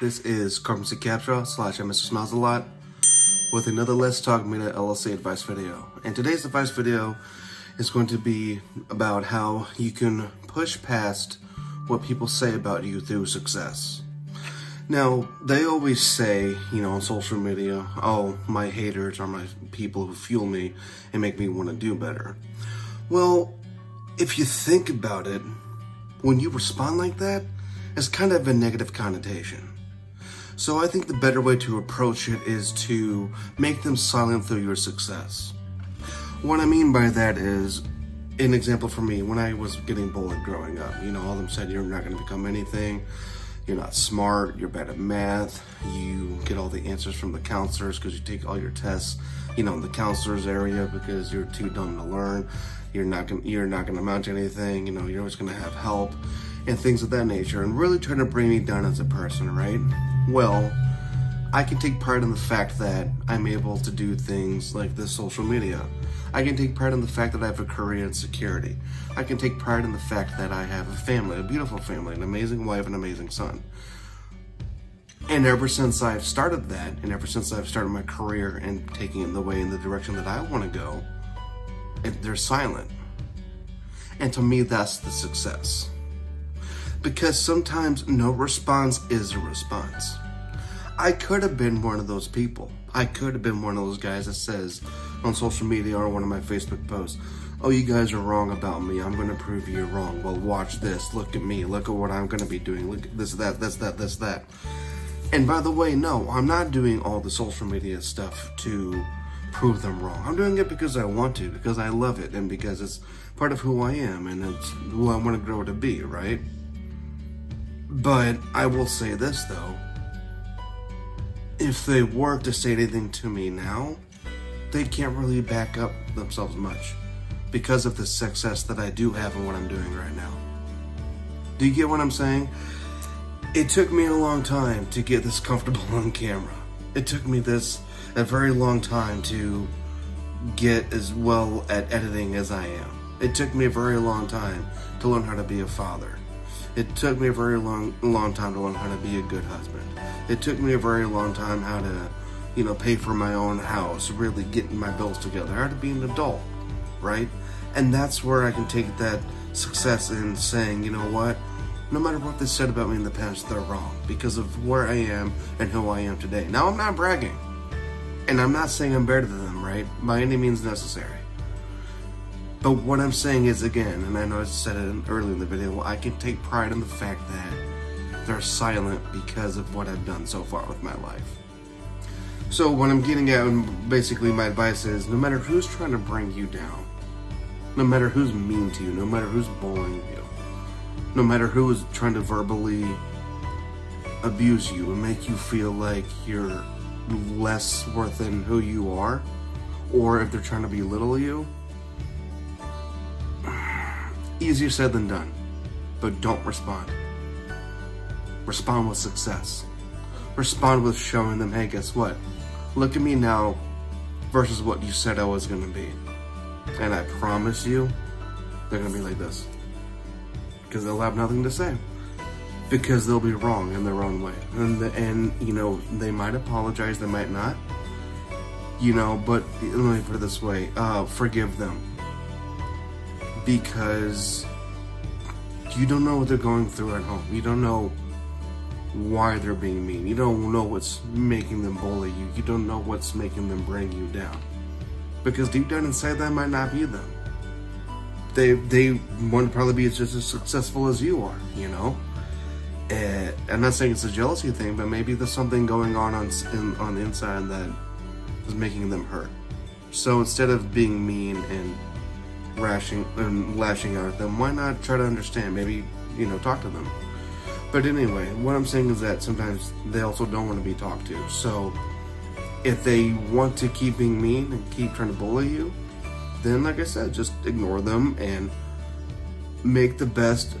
This is Coburn C. Capshaw slash Mr. Smiles a Lot with another Let's Talk Media LLC advice video. And today's advice video is going to be about how you can push past what people say about you through success. Now, they always say, you know, on social media, oh, my haters are my people who fuel me and make me want to do better. Well, if you think about it, when you respond like that, it's kind of a negative connotation. So I think the better way to approach it is to make them silent through your success. What I mean by that is, an example for me, when I was getting bullied growing up, you know, all of them said you're not going to become anything, you're not smart, you're bad at math, you get all the answers from the counselors because you take all your tests, you know, in the counselor's area because you're too dumb to learn, you're not gonna, you're not going to amount to anything, you know, you're always going to have help and things of that nature, and really trying to bring me down as a person, right? Well, I can take pride in the fact that I'm able to do things like this social media. I can take pride in the fact that I have a career in security. I can take pride in the fact that I have a family, a beautiful family, an amazing wife, an amazing son. And ever since I've started that, and ever since I've started my career and taking it the way in the direction that I want to go, they're silent. And to me, that's the success because sometimes no response is a response. I could have been one of those people. I could have been one of those guys that says on social media or one of my Facebook posts, oh, you guys are wrong about me. I'm going to prove you're wrong. Well, watch this. Look at me. Look at what I'm going to be doing. Look at this, that, this, that, this, that. And by the way, no, I'm not doing all the social media stuff to prove them wrong. I'm doing it because I want to, because I love it, and because it's part of who I am, and it's who I want to grow to be, right? But I will say this though. If they were to say anything to me now, they can't really back up themselves much because of the success that I do have in what I'm doing right now. Do you get what I'm saying? It took me a long time to get this comfortable on camera. It took me this a very long time to get as well at editing as I am. It took me a very long time to learn how to be a father. It took me a very long, long time to learn how to be a good husband. It took me a very long time how to, you know, pay for my own house, really getting my bills together, how to be an adult, right? And that's where I can take that success in saying, you know what, no matter what they said about me in the past, they're wrong because of where I am and who I am today. Now, I'm not bragging, and I'm not saying I'm better than them, right? By any means necessary. But what I'm saying is, again, and I know I said it earlier in the video, I can take pride in the fact that they're silent because of what I've done so far with my life. So what I'm getting at, basically my advice is, no matter who's trying to bring you down, no matter who's mean to you, no matter who's bullying you, no matter who is trying to verbally abuse you and make you feel like you're less worth than who you are, or if they're trying to belittle you, Easier said than done, but don't respond. Respond with success. Respond with showing them, hey, guess what? Look at me now versus what you said I was going to be. And I promise you, they're going to be like this. Because they'll have nothing to say. Because they'll be wrong in their own way. And, and you know, they might apologize, they might not. You know, but let me put it this way uh, forgive them because you don't know what they're going through at home. You don't know why they're being mean. You don't know what's making them bully you. You don't know what's making them bring you down. Because deep down inside, that might not be them. They they want to probably be just as successful as you are, you know. And I'm not saying it's a jealousy thing, but maybe there's something going on on in, on the inside that is making them hurt. So instead of being mean and rashing and lashing out at them, why not try to understand? Maybe, you know, talk to them. But anyway, what I'm saying is that sometimes they also don't want to be talked to. So if they want to keep being mean and keep trying to bully you, then like I said, just ignore them and make the best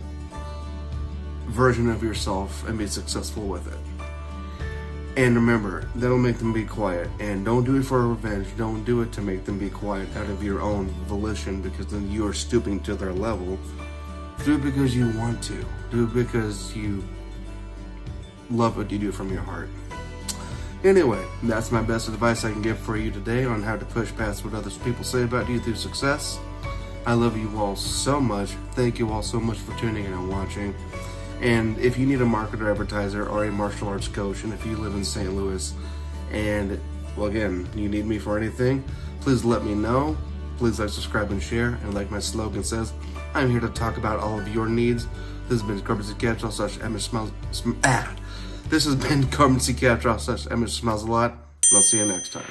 version of yourself and be successful with it. And remember, that'll make them be quiet. And don't do it for revenge. Don't do it to make them be quiet out of your own volition because then you are stooping to their level. Do it because you want to. Do it because you love what you do from your heart. Anyway, that's my best advice I can give for you today on how to push past what other people say about you through success. I love you all so much. Thank you all so much for tuning in and watching. And if you need a marketer, advertiser, or a martial arts coach, and if you live in St. Louis, and well, again, you need me for anything, please let me know. Please like, subscribe, and share. And like my slogan says, I'm here to talk about all of your needs. This has been Coburn C. Capshaw slash Emma Smells. Ah. This has been Coburn C. Capshaw slash Mr. Smiles a Lot. And I'll see you next time.